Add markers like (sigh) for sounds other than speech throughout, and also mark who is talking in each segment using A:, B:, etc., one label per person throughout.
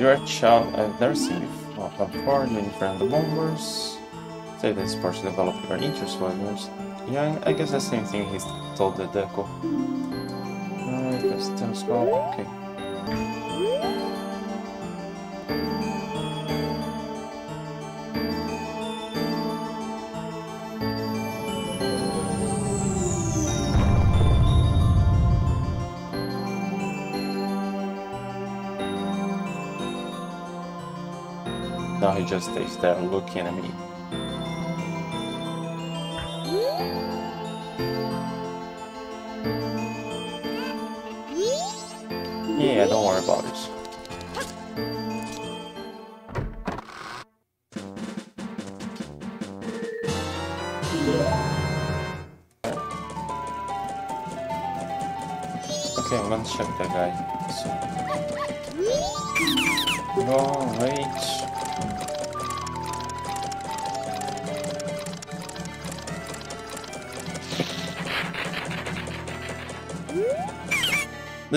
A: You're a child I've never seen before. Before you friend the bombers. Say this partially developed your interest when you're young. I guess the same thing he's told the Deku. Alright, that's telescope. Okay. Just stays there looking at me.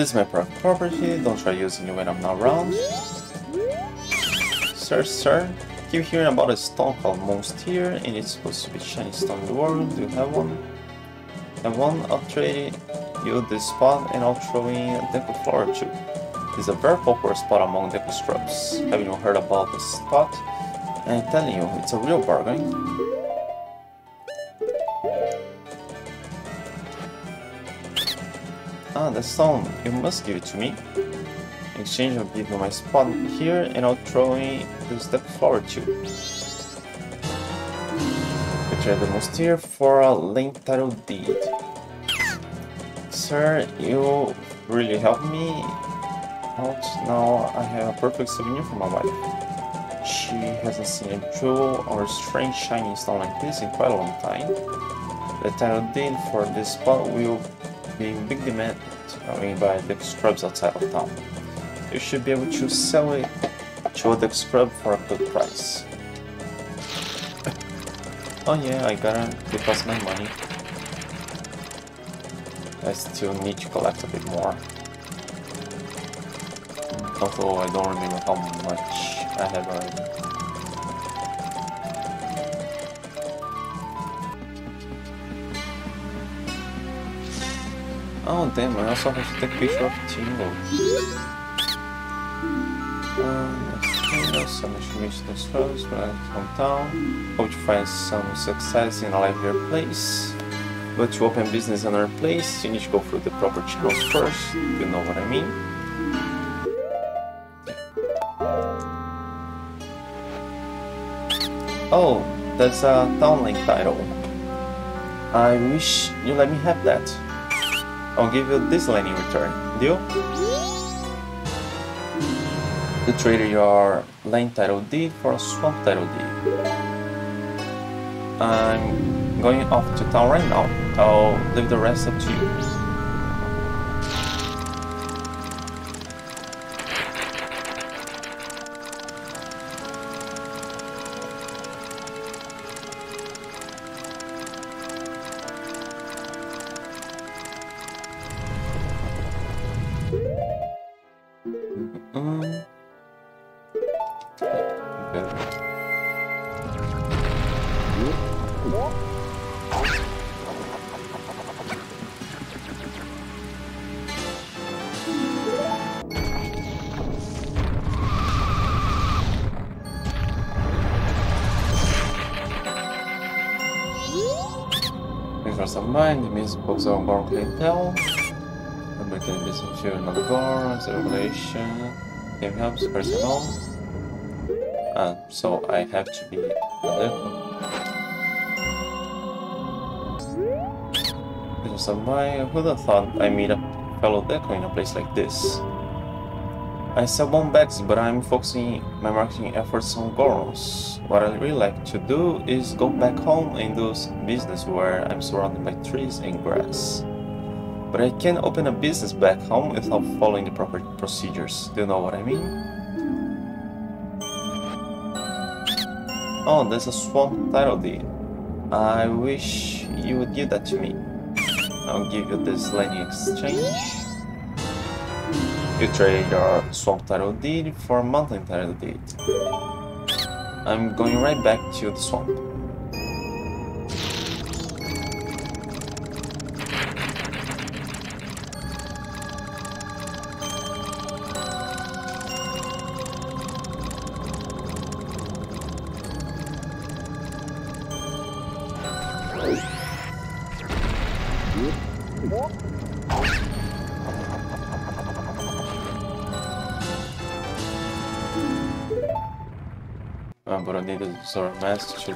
A: This is my property, don't try using it when I'm not around. Sir, sir, keep hearing about a stone called Moon's Tear, and it's supposed to be shiny stone in the world. Do you have one? Have one? I'll trade you this spot and I'll throw in a Deku flower too. It's a very popular spot among Deku scrubs. Haven't you heard about this spot? I'm telling you, it's a real bargain. The stone. You must give it to me. In exchange, I'll give you my spot here, and I'll throw in this step forward too. Betray the Moon's Tear for a title deed. Sir, you really helped me out. Now I have a perfect souvenir for my wife. She hasn't seen a jewel or strange shiny stone like this in quite a long time. The title deed for this spot will be in big demand I mean, by the scrubs outside of town. You should be able to sell it to the scrub for a good price. oh yeah, I gotta give us my money. I still need to collect a bit more. Although I don't remember how much I have already. Oh damn, I also have to take a picture of Tingle. Um, some information as first when I come down. Hope to find some success in a livelier place. But to open business in another place, you need to go through the proper channels first, you know what I mean. Oh, that's a downlink title. I wish you let me have that. I'll give you this line in return. Deal? To trade your land title deed for a swamp title deed. I'm going off to town right now. I'll leave the rest up to you. Door, zero relation. Game helps personal. Ah, so I have to be level. Thanks for some mind, who'd have thought I meet a fellow Deku in a place like this? I sell bomb bags, but I'm focusing my marketing efforts on Gorons. What I really like to do is go back home and do business where I'm surrounded by trees and grass. But I can't open a business back home without following the proper procedures. Do you know what I mean? Oh, there's a swamp title deed. I wish you would give that to me. I'll give you this land exchange. You trade your swamp title deed for a mountain title deed. I'm going right back to the swamp. Zora mask to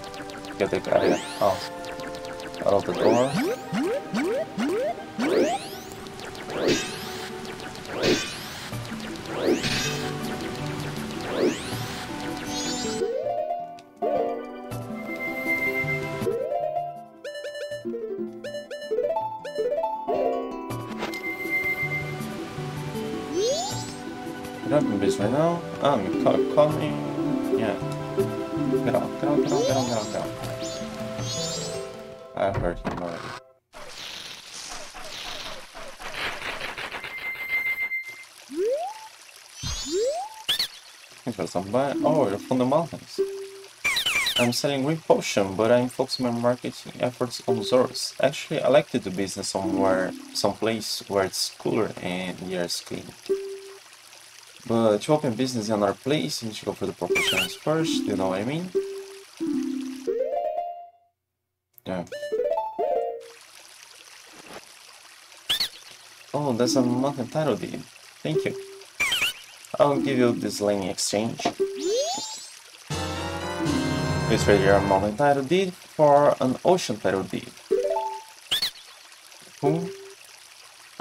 A: get the guy out, out of the door. Thanks for some buy. Oh, you're from the mountains. I'm selling green potion, but I'm focusing my marketing efforts on Zoras. Actually, I like to do business somewhere, someplace where it's cooler and the air is clean. But to open business in another place, you need to go for the proper channels first, you know what I mean? Yeah. Oh, that's a mountain title deed. Thank you. I'll give you this lane exchange. Please trade your mountain title deed for an ocean title deed. Who?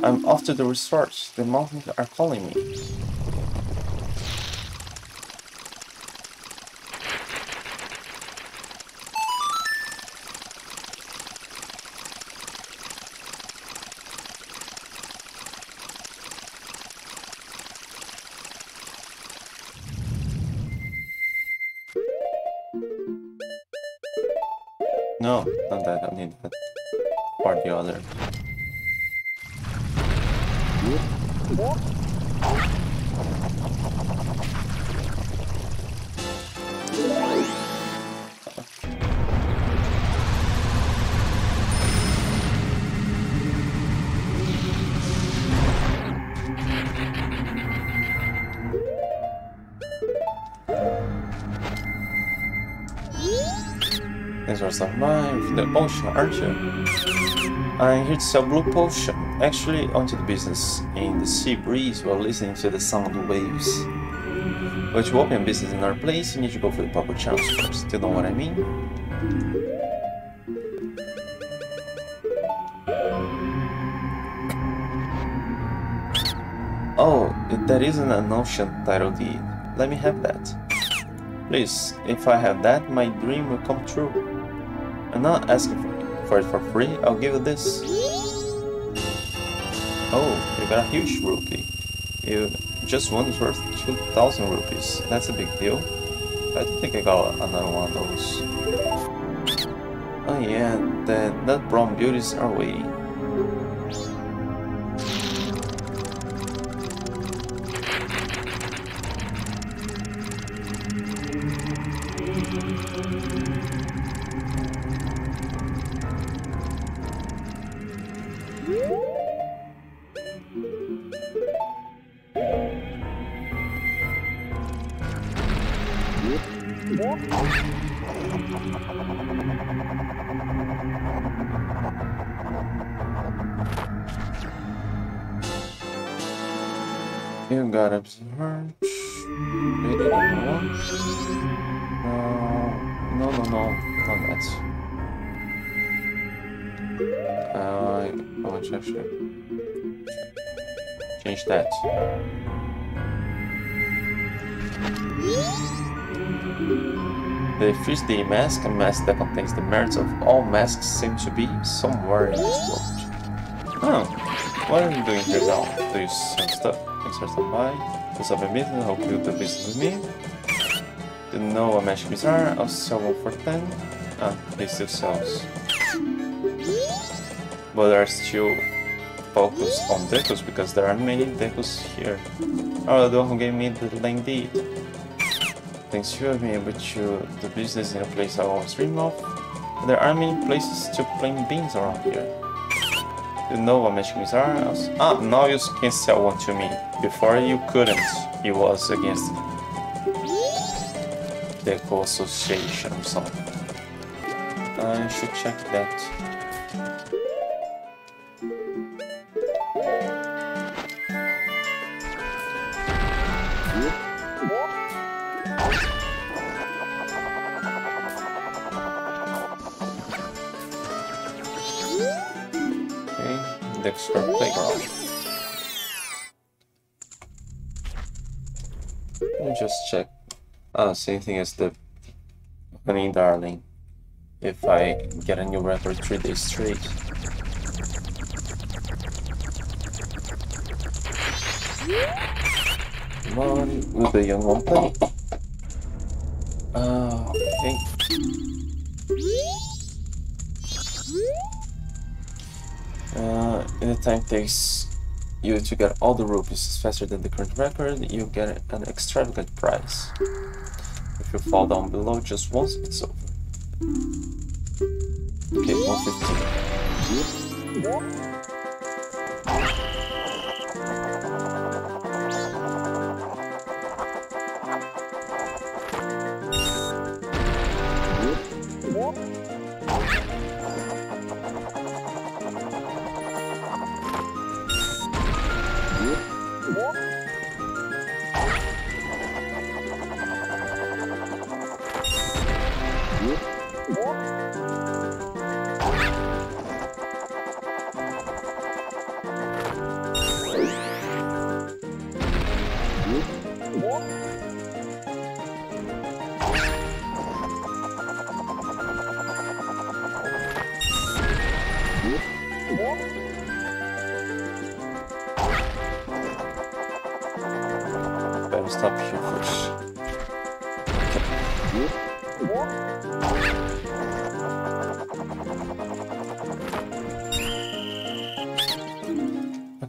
A: I'm off to the resort. The mountains are calling me. Thanks for stopping by the potion, aren't you? I'm here to sell blue potion. Actually, onto the business in the sea breeze while listening to the sound of waves. But to open business in our place, you need to go for the proper channels first. You know what I mean? Oh, that isn't an ocean title deed. Let me have that. Please, if I have that, my dream will come true. I'm not asking for, it for free, I'll give you this. Oh, you got a huge rupee. You just one is worth 2,000 rupees. That's a big deal. I think I got another one of those. Oh yeah, the nut brown beauties are waiting. No, no, no, not that. Uh, I want to actually change that. The Day mask, a mask that contains the merits of all masks, seem to be somewhere in this world. Oh, what are you doing here now? Do you sell stuff? Thanks for stopping by. What's up, business? Hope you do business with me. What magic beads are, I'll sell one for 10. Ah, they still sells. But are still focus on Dekus because there aren't many Dekus here. Oh, the one who gave me the lane deed. Thanks you, I've been able to business in a place I always dream of. There aren't many places to plain beans around here. You know what magic beans are? Ah, now you can sell one to me. Before you couldn't. It was against the association or something. I should check that. playground. Ah, same thing as the Honey Darling. If I get a new record three days straight. Come on, will the young one play? Uh, okay. Uh, in the time takes you to get all the rupees faster than the current record, you get an extravagant prize. If you fall down below just once, it's over. Okay, 115.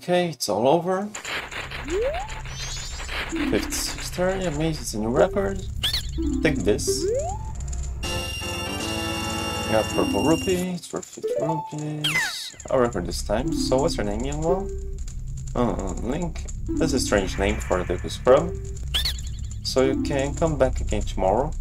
A: Okay, it's all over. 5630, amazing, it's a new record. Take this. Got purple rupee, it's worth 50 rupees. A record this time. So what's your name, young one? Uh, Link. That's a strange name for a Deku Scrub. So you can come back again tomorrow.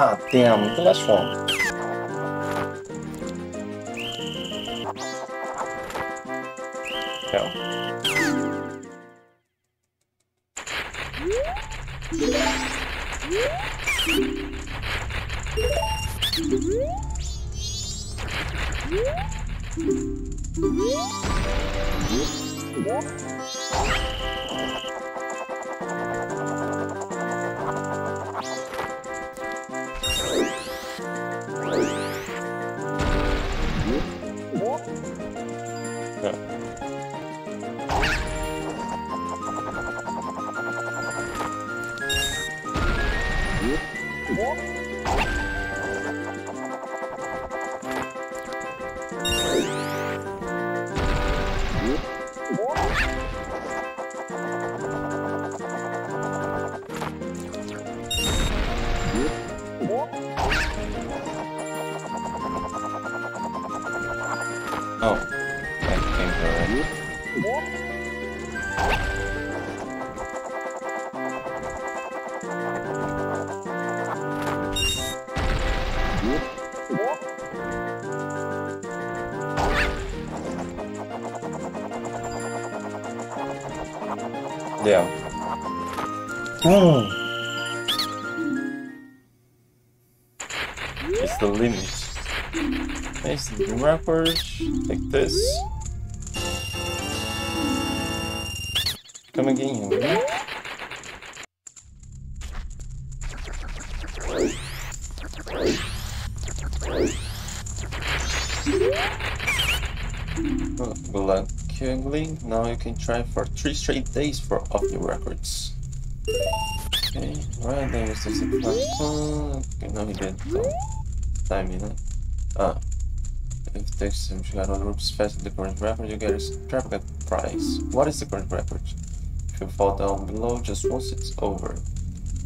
A: Ah, damn, the last one. Nice wrappers, like this. Come again. Luckily, now you can try for three straight days for off your records. Okay, right, it's just a platform. Okay, now he did so time, you know. Ah. If takes him to get all groups faster the current record, you get a extravagant prize. What is the current record? If you fall down below just once it's over.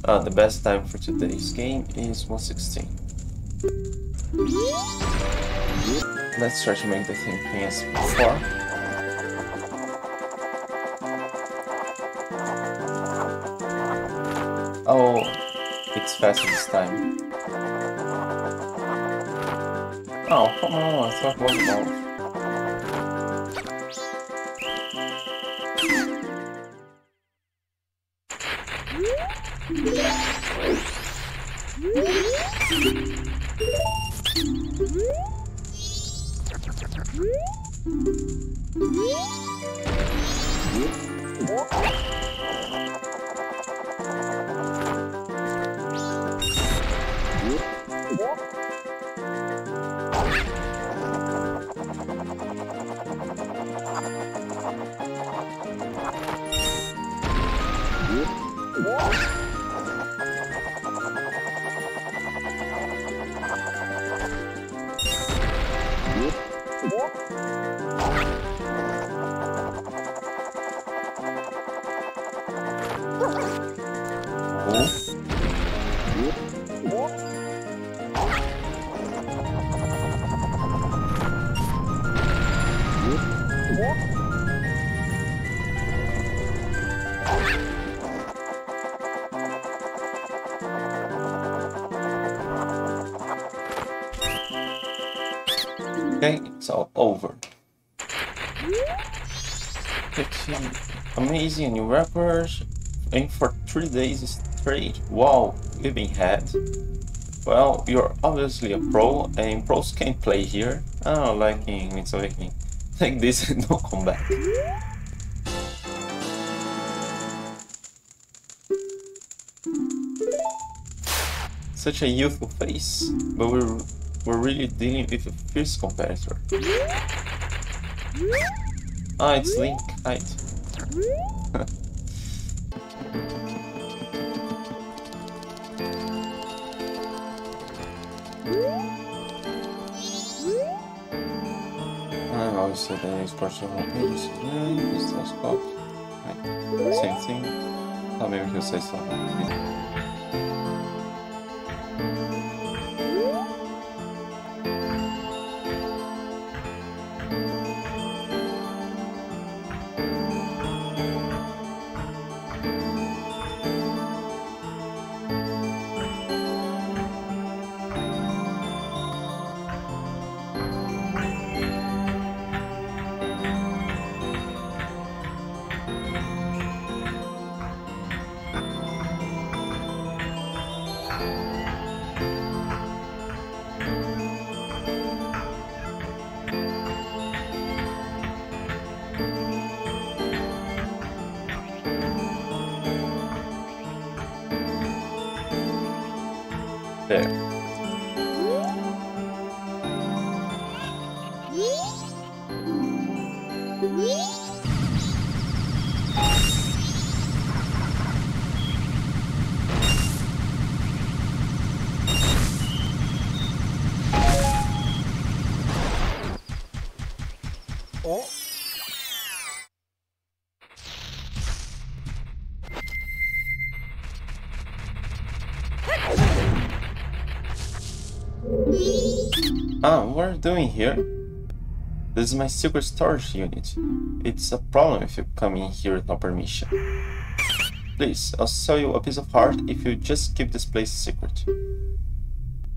A: Ah, the best time for today's game is 116. Let's try to make the thing as before. Oh, it's faster this time. Oh, come on, it's not one All over. 15 amazing new rappers and for three days straight. Wow, we've been had. Well, you're obviously a pro and pros can't play here. Oh, like It's Awakening. Take this and don't come back. Such a youthful face, but we're we're really dealing with a fierce competitor. Ah, it's Link. Right. (laughs) I always said that it's partial. Right. Same thing. Oh, maybe he'll say something. There. Doing here? This is my secret storage unit. It's a problem if you come in here without permission. Please, I'll sell you a piece of heart if you just keep this place secret.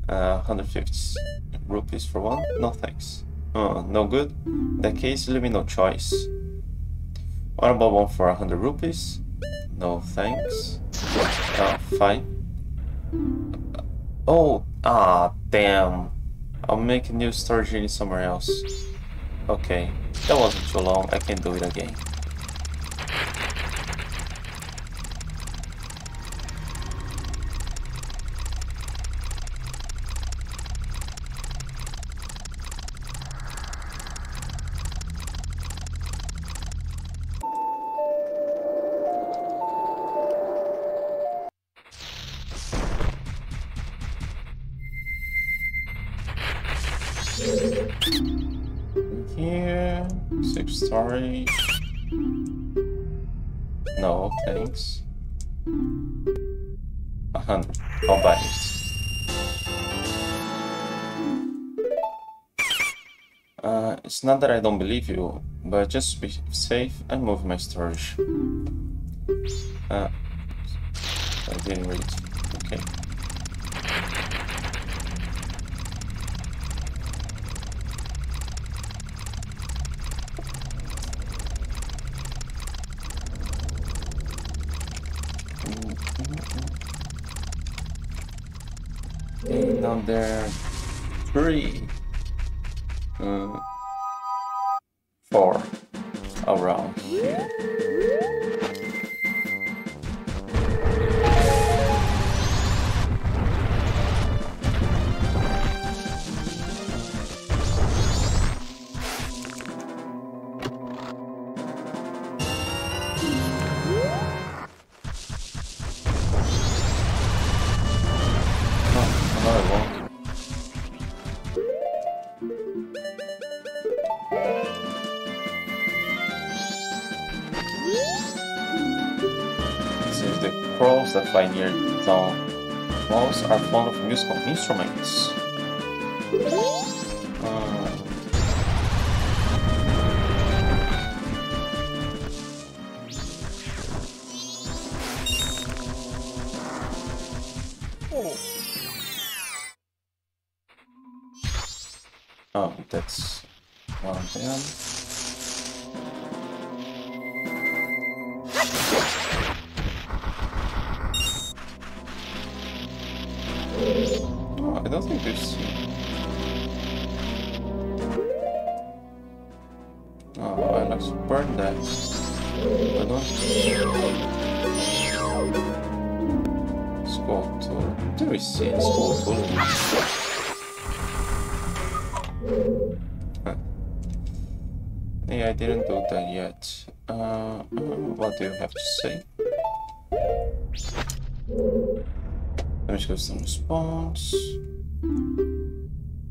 A: Uh, 150 rupees for one? No thanks. Oh, no good? In that case, leave me no choice. What about one for 100 rupees? No thanks. Uh, fine. Oh, ah, damn. I'll make a new storage unit somewhere else. Okay, that wasn't too long. I can do it again. Here, six storage. No, thanks. A hundred. I'll buy it. Uh, it's not that I don't believe you, but just be safe, and move my storage. Uh, I didn't read. Okay. Down oh, that's one them. Oh, I don't think we've. Oh, I to burn that. I don't. Skull tool. Do we see a tool? Didn't do that yet. Uh, uh, what do you have to say? Let me Damage custom response.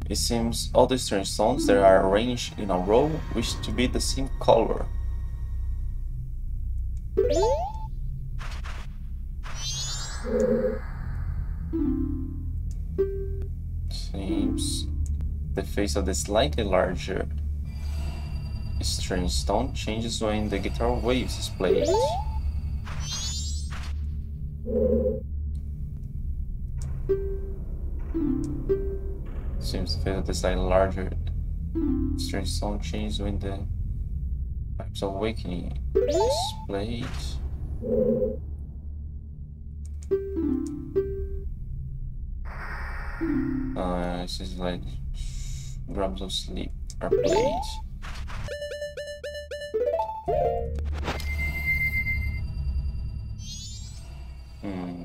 A: It seems all the strange stones that are arranged in a row wish to be the same color. Seems the face of the slightly larger strange stone changes when the guitar waves is played. Seems the face of the slightly larger strange stone changes when the pipes of awakening is played. Uh, this is like drums of sleep are played. Hmm,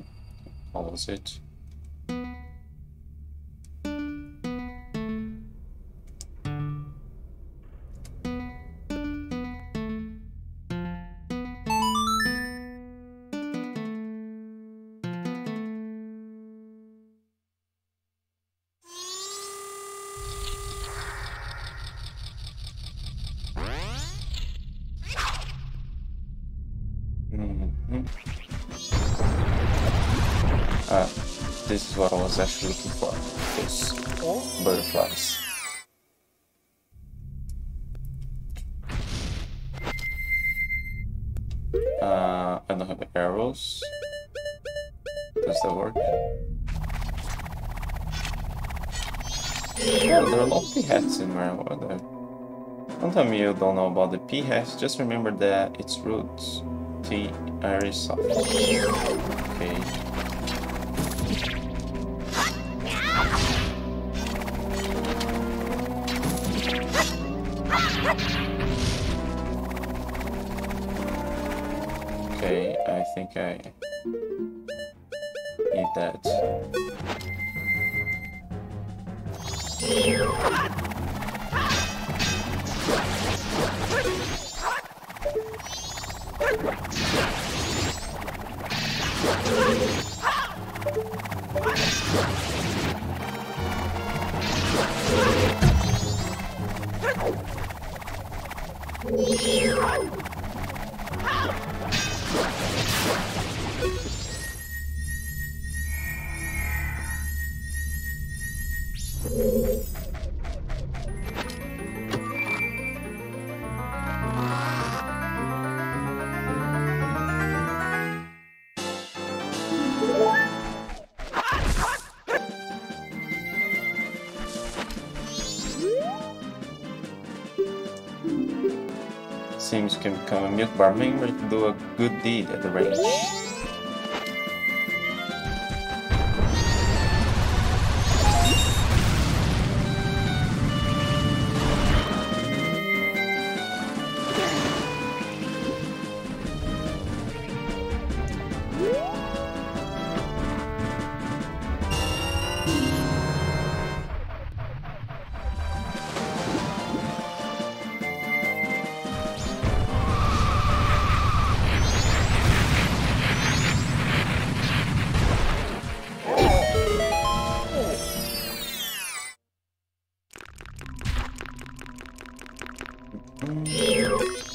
A: what was it? Was actually looking for. Those butterflies. Uh, I don't have arrows. Does that work? Oh, there are no Peahats in where what the Don't tell me you don't know about the Peahats, just remember that its roots. T very soft. Okay. Think I need that. Become a milk bar member to do a good deed at the range. Yeah.
B: 어?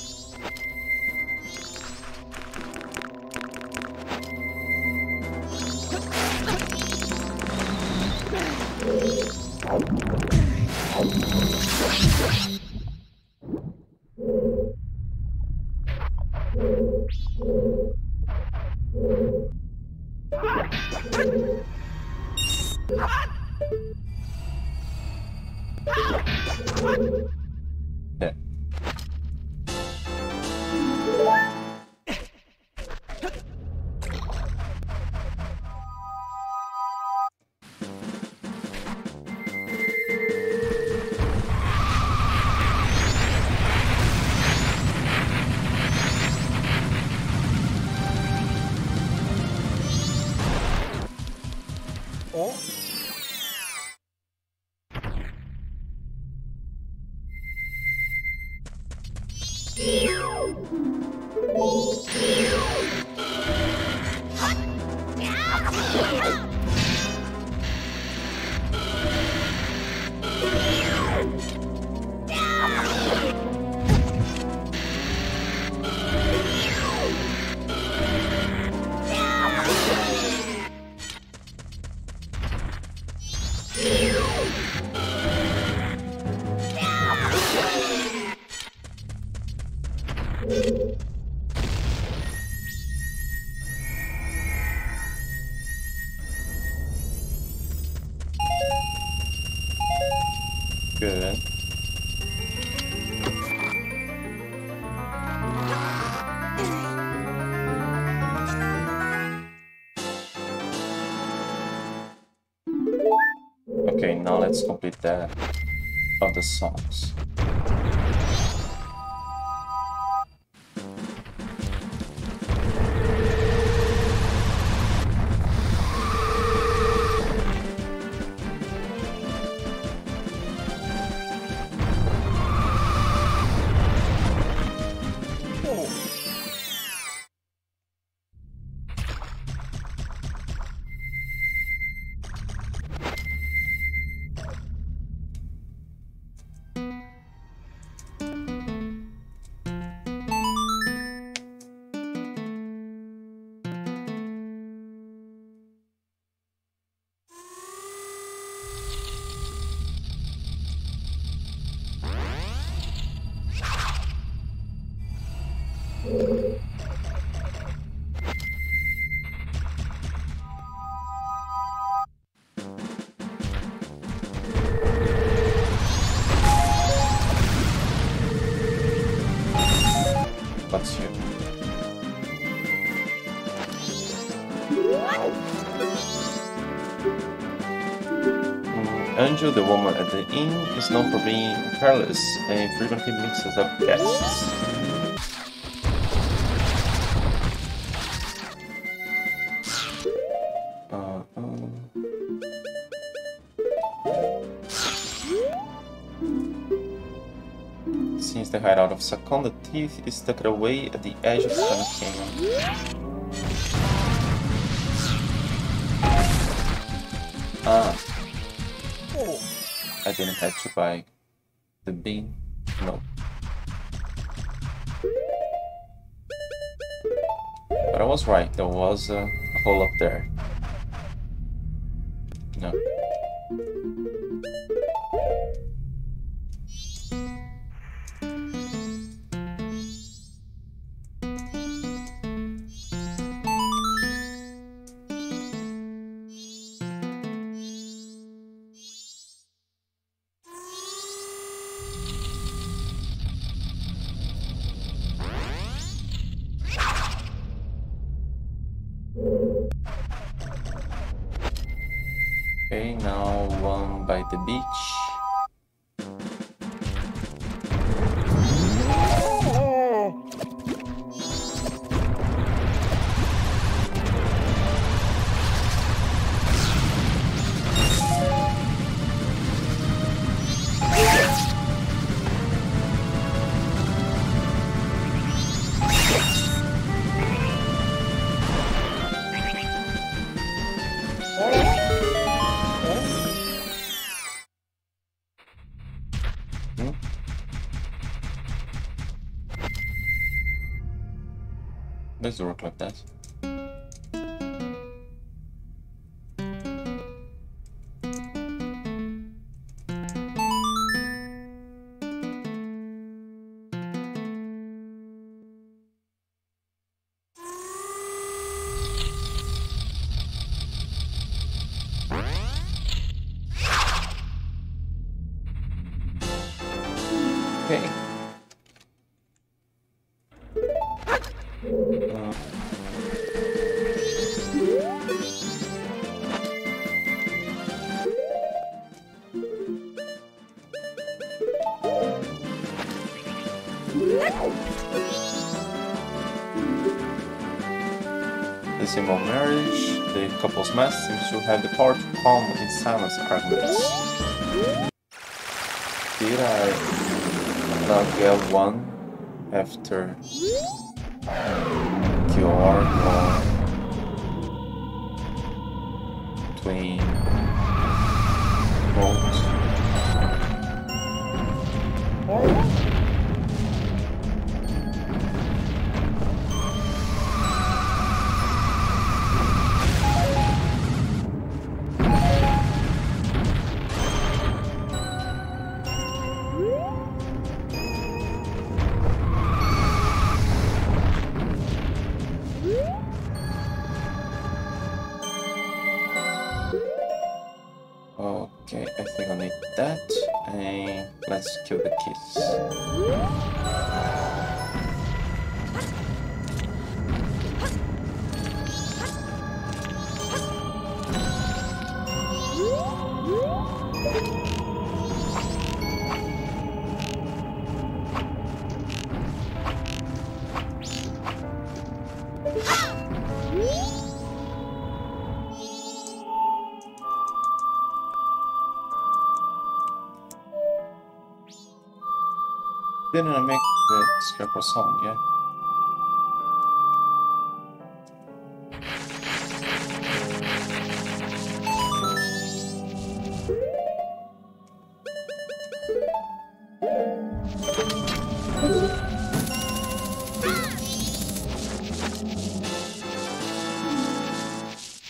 A: Good. Okay, now let's complete the of the songs. Mm, Anju, the woman at the inn, is known for being careless and frequently mixes up guests. Uh, uh. Since the hideout of Sakon, the teeth is tucked away at the edge of some Canyon. I didn't have the bean. No. But I was right, there was a hole up there. Does it work like that? Did I not get one after or Twin Didn't make the Scarecrow song yeah?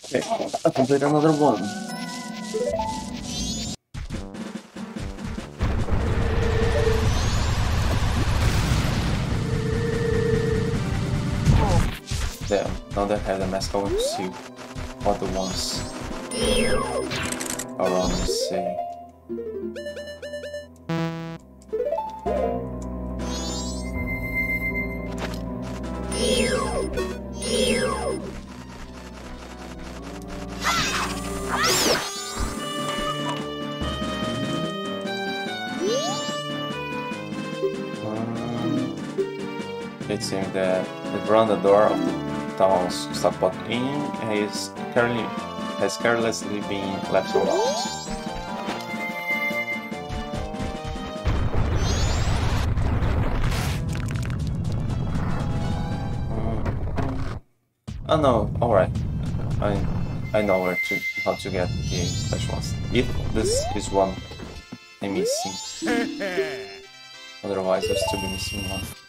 A: Okay, I complete another one. That have the I want to the ones around me say. Um, it seems that the door of the Town's Stockpot Inn has, currently, has carelessly been left alone. Mm-hmm. Oh no, alright. I I know where to how to get the special ones. If this is one I'm missing. (laughs) Otherwise I'll still be missing one.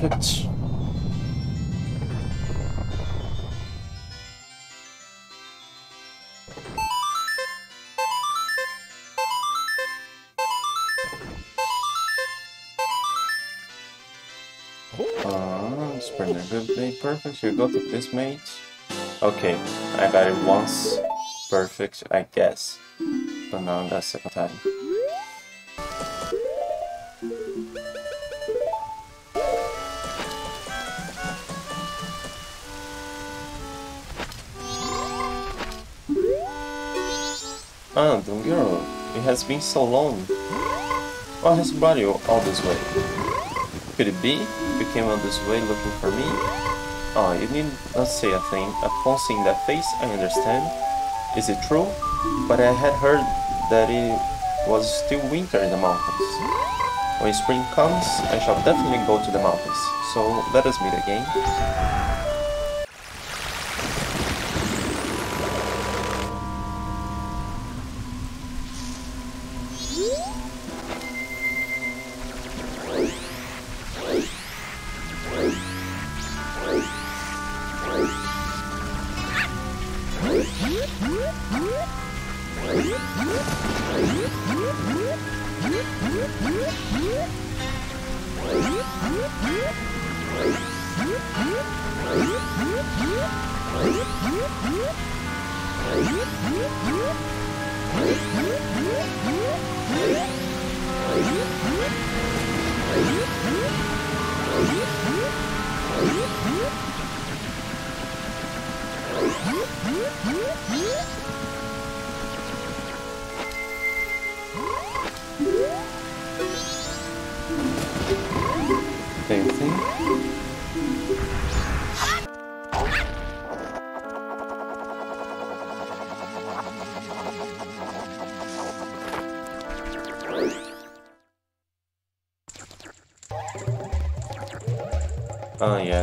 A: Perfect. Ah, Spring a good day, perfect. You go to this mate. Okay, I got it once. Perfect, I guess. But now that's second time. Ah, Don Gero, it has been so long. What has brought you all this way? Could it be you came all this way looking for me? Oh, you need not say a thing. Upon seeing that face, I understand. Is it true? But I had heard that it was still winter in the mountains. When spring comes, I shall definitely go to the mountains. So let us meet again.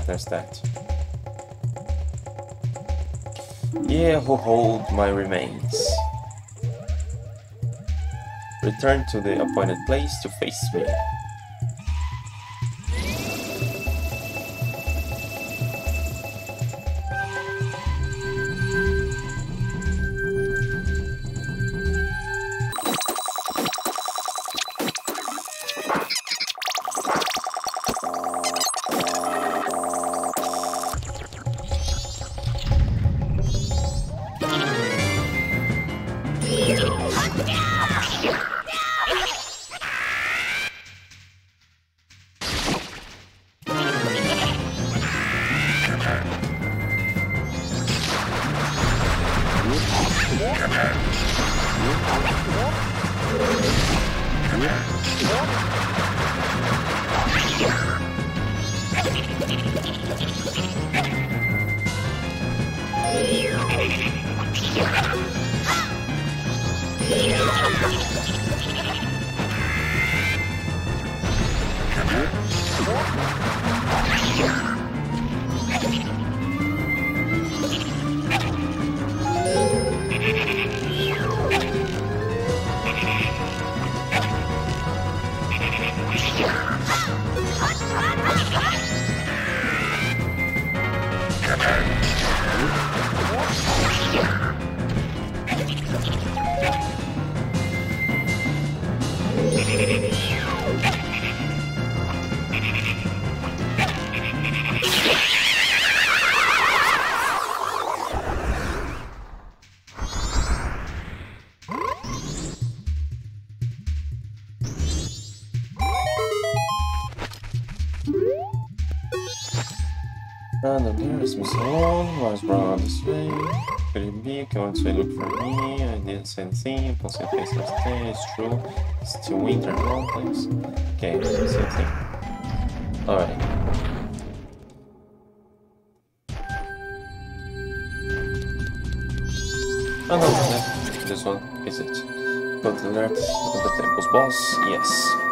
A: There's that. Yeah, who hold my remains? Return to the appointed place to face me. Is Miss Alone, was brought this way. Could it be? Come to look for me. I didn't say anything. Plus, your face stay. It's true. It's still winter in mountains. Okay, same thing. Alright. Oh no, no, this one is it. Got the alert of the temple's boss? Yes.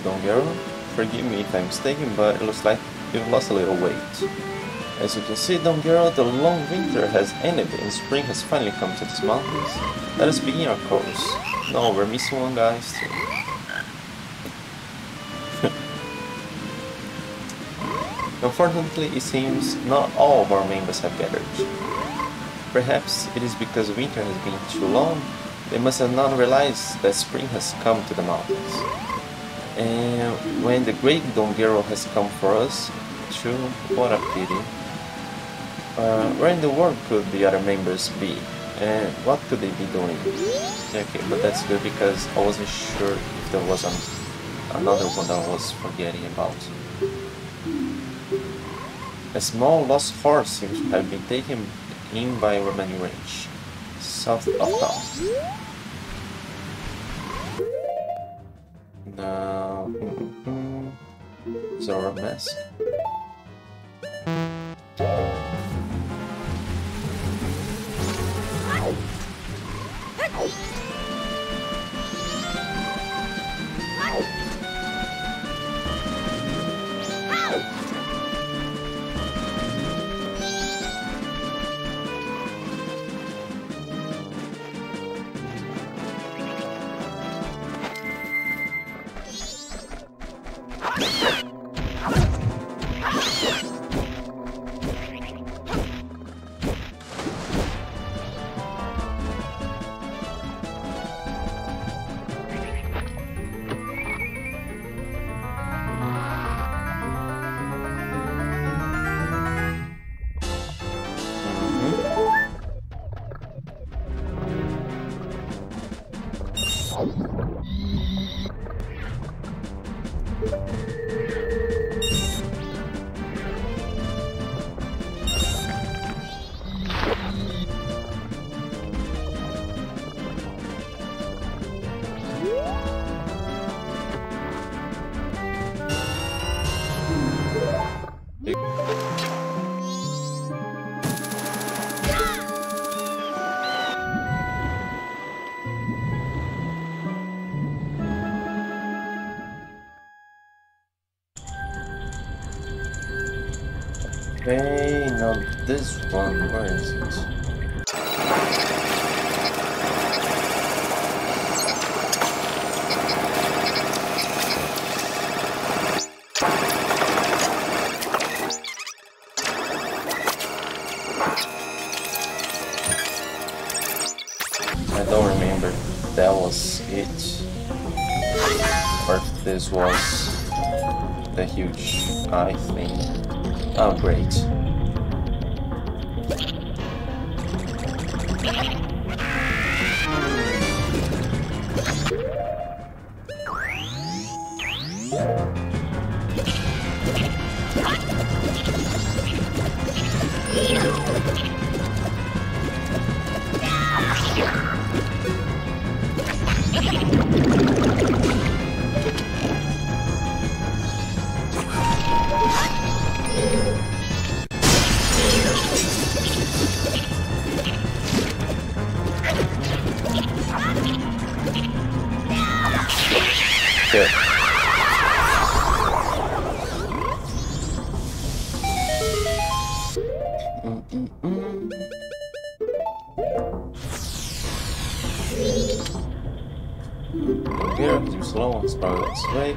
A: You, Don Gero. Forgive me if I'm mistaken, but it looks like you've lost a little weight. As you can see, Don Gero, the long winter has ended and spring has finally come to these mountains. Let us begin our course. No, we're missing one guy still. (laughs) Unfortunately, it seems not all of our members have gathered. Perhaps it is because winter has been too long, they must have not realized that spring has come to the mountains. And when the great Don Gero has come for us, too, what a pity. Uh, where in the world could the other members be? And what could they be doing? Okay, but that's good because I wasn't sure if there was an, another one that I was forgetting about. A small lost horse seems to have been taken in by Romani Ranch, south of town. Now. Zora. Okay, this one, where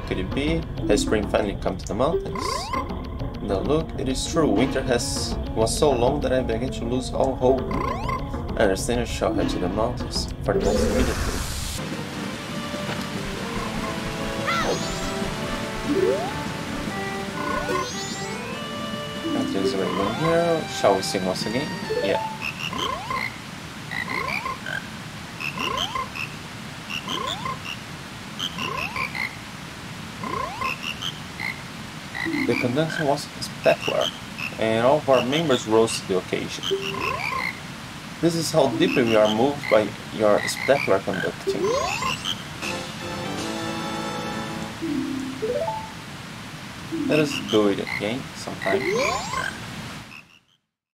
A: Could it be? Has spring finally come to the mountains? Now look, it is true. Winter has was so long that I began to lose all hope. I understand I shall head to the mountains for the most immediately. One here. Shall we sing once again? The was spectacular, and all of our members rose to the occasion. This is how deeply we are moved by your spectacular conducting. Let us do it again sometime.